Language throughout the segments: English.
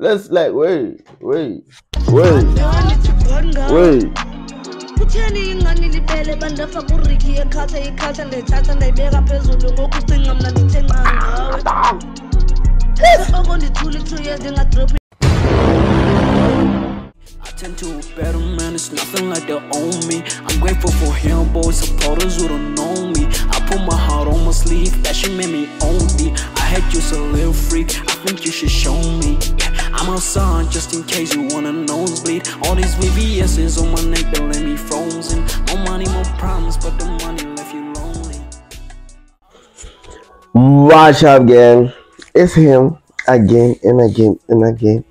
let's like wait, wait, wait, wait. kutheni ingani libele bandafa kuriki ekhatha ikhatha ndayithatha ndayibeka phezulu ngokucinga mna ndithe nqa ngawe oko ndithule two years ndingadrophi I tend to a better man, it's nothing like they own me. I'm grateful for him, boy, supporters who don't know me. I put my heart on my sleeve, that shit made me own me. I had you a little freak, I think you should show me. I'm outside just in case you wanna nosebleed. All these VVS's on my neck, they let me frozen. More money, more problems, but the money left you lonely. Watch up, gang. It's him again and again and again.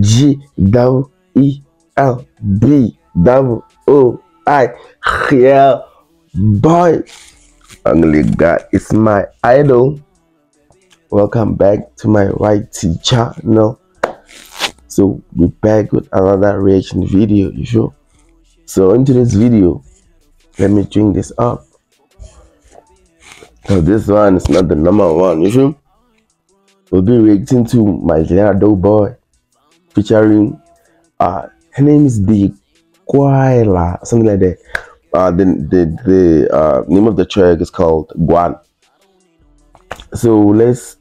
G double E L B double O I. Yeah, boy. Ugly guy is my idol. Welcome back to my YT channel. So we're back with another reaction video. You sure? So into this video, let me drink this up. So this one is not the number one, you sure? We'll be reacting to Maglera Doe Boy featuring uh her name is Dee Koala, something like that. Uh the the, the uh name of the track is called Gwan. So let's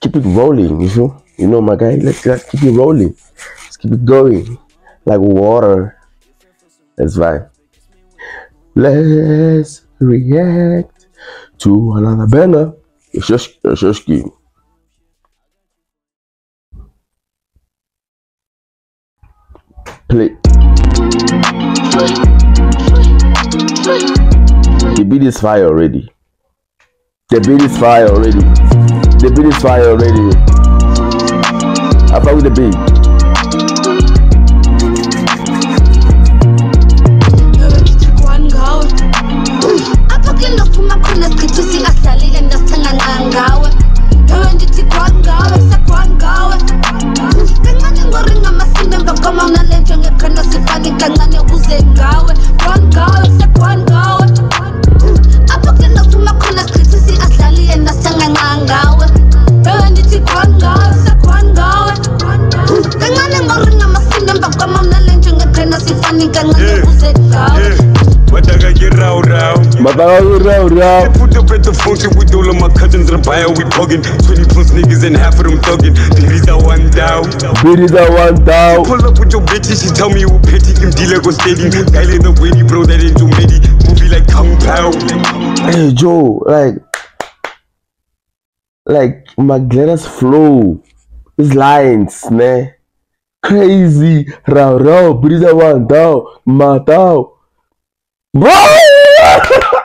keep it rolling, you sure? You know my guy, let's, let's keep it rolling. Let's keep it going. Like water. That's fine. Let's react to another banner. It's just a shush, shushki. Play. The beat is fire already. The beat is fire already. The beat is fire already. I with the beat. Mataka rau rau. Put up at the function with all of my cousins in the bio, we bugging. 20 plus niggas and half of them thugging. There a one down. Beat is a one down. Pull up with your bitches, she tell me you petty, him dealer go steady. Guy in the way, bro, that ain't too many. Movie like Kung Pao. Hey Joe, like, like my Maglera's flow, his lines, man, crazy. Rau rau, brisa one down, matao, bro.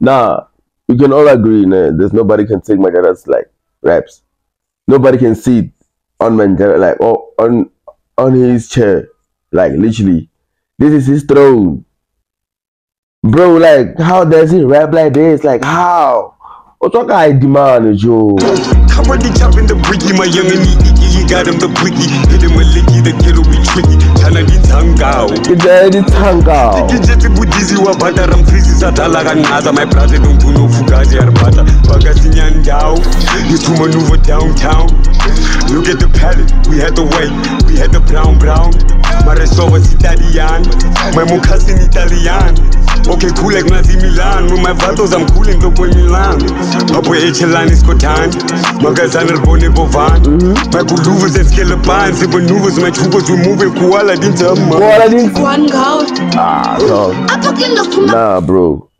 nah, we can all agree, man. There's nobody can take Maglera's like raps. Nobody can sit on Mandela like oh, on on his chair, like literally. This is his throne. Bro, like, how does he rap like this? Like, how? What what guy demand, Joe? Come on, chopping the bricky, my young and. He got him the blicky. Hit him a licky, the killer be tricky. Tana di tangao. It's a tanga. Kijeti budizi wa bata ramfisi satala kanaza My brother don't do no fugazi arbata Bagasi nyandao You to maneuver downtown Look at the palette, we had the white We had the brown brown Mareso was Italian My mukasi in Italian Okay cool like Nazi Milan With my vatos I'm cool in the boy Milan My boy Echelan is Kotan Magazan Erbone Bovan My guluvas and skelepan Se maneuvers, my troopers we moving Kuala Dintama What I didn't. kwani ngawe Ah, no. apha kule Nah, bro.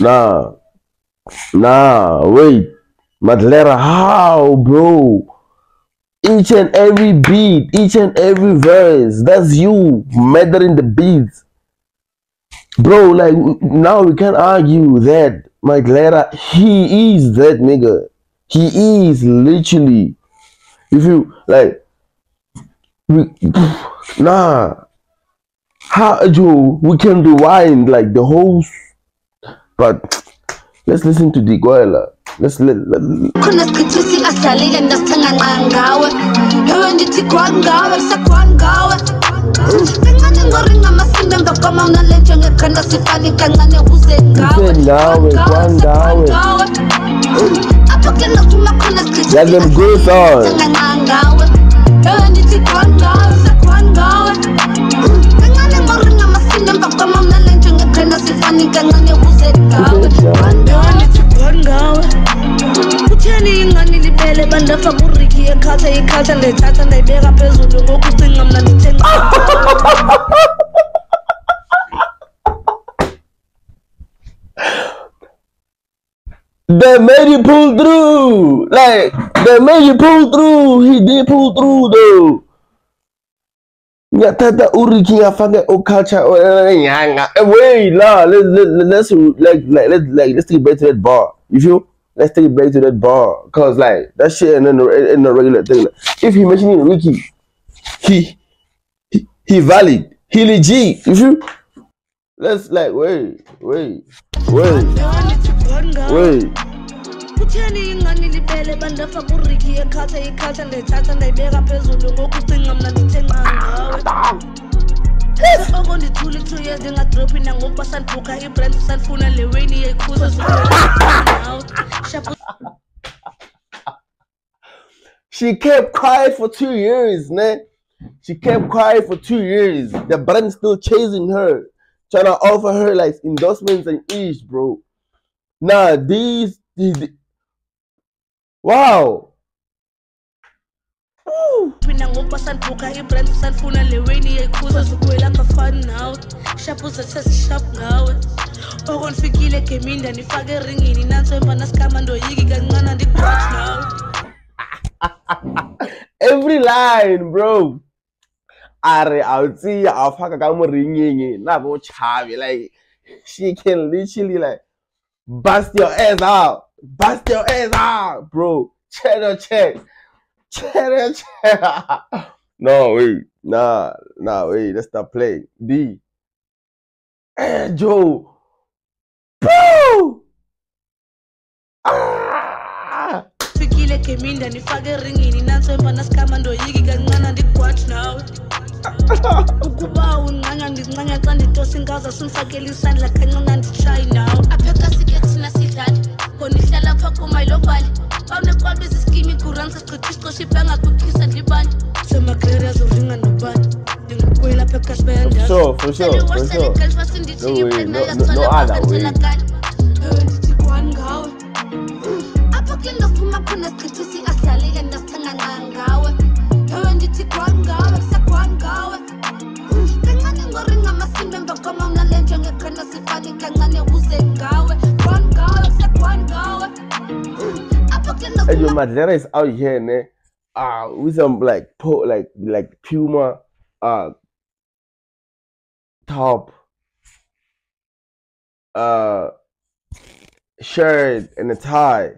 Nah. Nah, wait. Maglera, how, bro? Each and every beat, each and every verse, that's you murdering the beats. Bro, like, now we can't argue that Maglera, he is that nigga. He is literally. If you, like, we, nah. How, Joe, we can rewind, like, the whole but let's listen to Dee Koala. Let's let, let, khona Kancane ngoringamasinde ingani libele ndayithatha ndayibeka phezulu ngokucinga mna ndithe They made you pull through. Like they made you pull through. He did pull through though. Ngatata uri kinga fanga o culture o nyanga. Eh, eh, eh, eh Wait, la, let, let, let, let's like like let's like let's take back to that bar. You feel? Let's take it back to that bar. Cause like that shit ain't no ain't no regular thing. Like, if he mentioning Ricky, he he, he valid. He legit. You feel? Let's like wait, wait, wait, wait. kutheni She kept quiet for two years, man. She kept quiet for two years. The brand still chasing her, trying to offer her like endorsements and ish, bro. Nah, these, these wow. Mina ngokuba sandibhukha ibrand sandifuna le weyini yekhuza zikwela nawe shapu zethe ngawe okondifikile egemini ndandifake eringini nantswemba nasikama ndoyiki kancane ndigwatsh nawe Every line, bro. Are I'll see I'll fuck a ringing, not go chavi. Like she can literally like bust your ass out, bust your ass out, bro. Check, cheddar check. no wait, nah, nah wait. Let's stop playing. D. Hey Joe, bro. Ah. fikile egemini ndandifake eringini nantswemba nasikama ndoyiki kancane ndigwatsh nawe ukuba unqanya ndincanya xa nditosa ingaza simfakele isandla kancinane nditshayi nawe apheka sike thina sidlala khonihlala pha kumayilobali bawunekwalbiza iskimi kuransa sichitha isicosha ibhanga kwikhisa ndlibani semagreri azoringa nobani? Ndingukwela apha ekasibayandazi sure, for sure, for sure. No way, no- no- no other way. ndithi kwani ngawe? Apho kule nto khona sichithisa asidlalile ndasithenga nqa ewe ndithi kwani ngawe kusekwani ngawe? Kancane ngoringa amasimba emva kwama sifani kancane uze And your Maglera is out here, ne? Uh, with some like po like like Puma uh top uh shirt and a tie.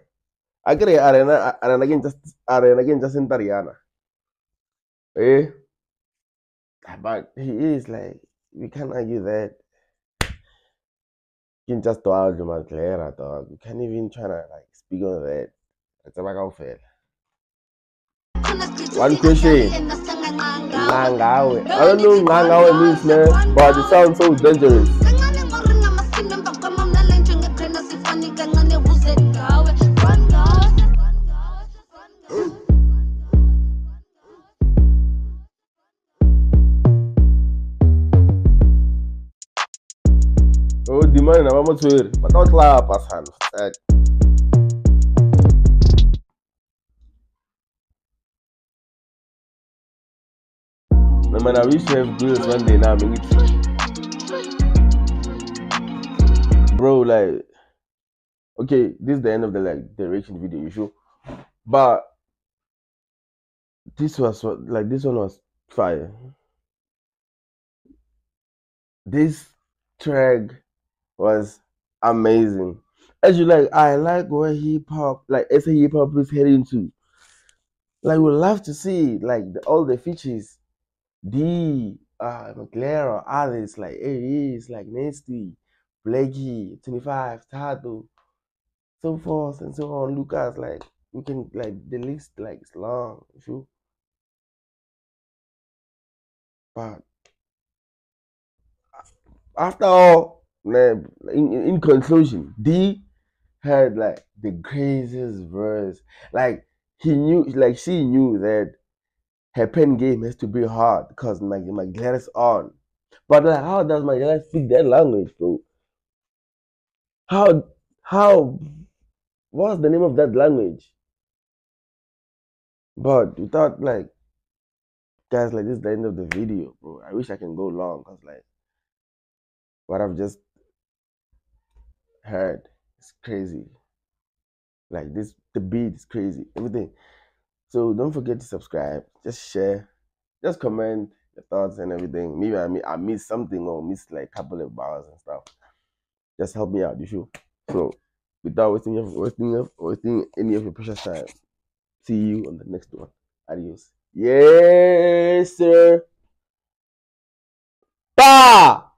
I get it arena arena again just arena again just in Tariana. Eh? But he is like we can't argue that. You can just dodge Maglera dog. You can't even try to like speak on that. How fair. One question. Ngangawe. I don't know Ngangawe means, man, but it sounds so dangerous. kancane ngoringa amasimba emva kwama mnale njengekhanda sifani kancane uze ngawe kwani ngawe Oh, di mane na ba mo tshwere. Ba tla o tlapa sana. Man, I wish you have this one day now. It bro, like, okay, this is the end of the like the reaction video, you sure? But this was like this one was fire. This track was amazing. As you like, I like where hip hop, like as a hip hop is heading to. Like, would love to see like the, all the features, D, uh, McLaren, others like AEs, like Nasty, Blxckie, Twenty Five, Tato, so forth and so on. Lucas, like we can like the list like is long, sure. But after all, man, in, in conclusion, D had like the craziest verse. Like he knew, like she knew that her pen game has to be hard because my my Gladys on. But like, how does my Gladys speak that language, bro? How how what's the name of that language? But without like guys like this is the end of the video, bro. I wish I can go long because like what I've just heard is crazy. Like this the beat is crazy. Everything. So don't forget to subscribe. Just share. Just comment your thoughts and everything. Maybe I mi- I missed something or missed like a couple of bars and stuff. Just help me out, you should. So without wasting your wasting your, wasting any of your precious time. See you on the next one. Adios. Yes, sir. Bah!